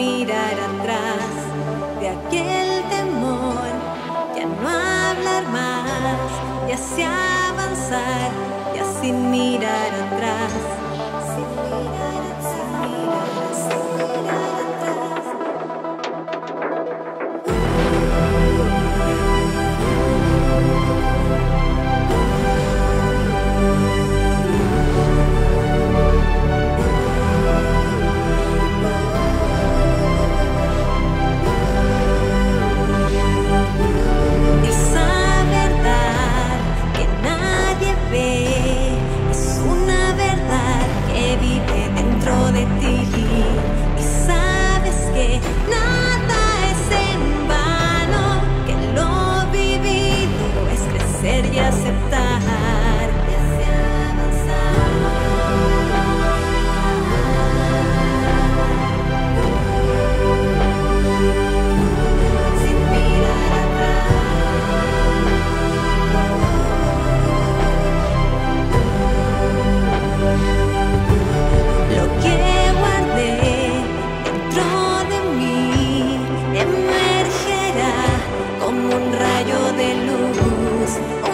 mirar atrás de aquel temor, ya no hablar más, ya así avanzar, ya sin mirar atrás. Ser y aceptar deseanzar sin tirar lo que guardé dentro de mí emergerá como un rayo de luz. Oh.